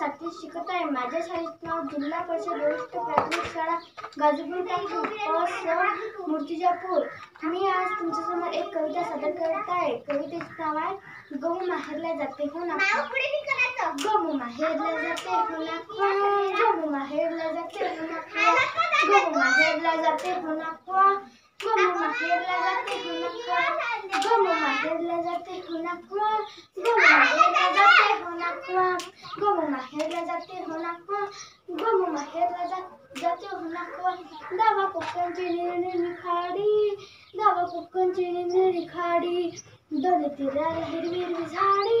शाळेमध्ये शिकत आहे. माझ्या शाळेचं नाव जिल्हा परिषद वरिष्ठ प्राथमिक शाळा गाजीपूर मूर्तिजापूर. मी आज तुमच्यासमोर एक कविता सादर करत आहे. कवितेचे नाव आहे गहू माहेरला जाते. हो ना? गहू माहेरला जाते. हो ना? गहू माहेरला जाते. हो ना? गहू माहेरला जाते. हो ना? गहू माहेरला जाते. हो ना? गहू माहेरला जाते. हो ना? गहू kuwa gomu mahela jate hona kuwa gomu mahela jate hona kuwa dawa kokkan chini ne likhadi dawa kokkan chini ne likhadi dole tira hirvir bizhadi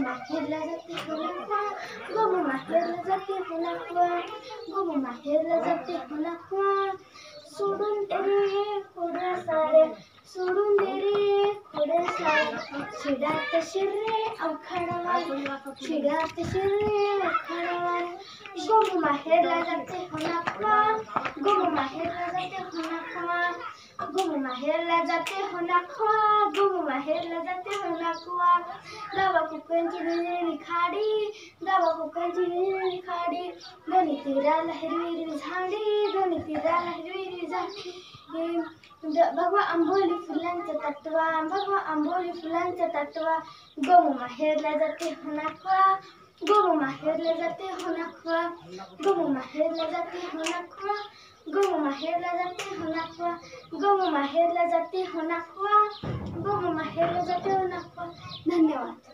गोमुमा हेरला जाते फुलाकुवा गोमुमा हेरला जाते फुलाकुवा गोमुमा हेरला जाते फुलाकुवा सोडून दे रे खोडा सारे सोडून दे रे खोडा सारे शिडात शिरे अवखाडावा शिडात शिरे अवखाडावा गोमुमा हेरला जाते फुलाकुवा गोमुमा हेरला जाते फुलाकुवा घूम माहिर ला जाते हो ना खुआ घूम माहिर ला जाते हो ना खुआ दवा को कंची ने निखाड़ी दवा को कंची ने निखाड़ी धनी तेरा लहर मेरी झाड़ी धनी तेरा लहर मेरी झाड़ी भगवा अंबोली फुलांचा तत्वा भगवा अंबोली फुलांचा तत्वा गोमू माहेरला जाते हो ना खुआ गोमू माहेरला जाते हो खुआ गोमू माहेरला जाते हो ना नाखवा. गो माहेरला जाते हो नाखवा. गो माहेरला जाते हो नाखवा. धन्यवाद.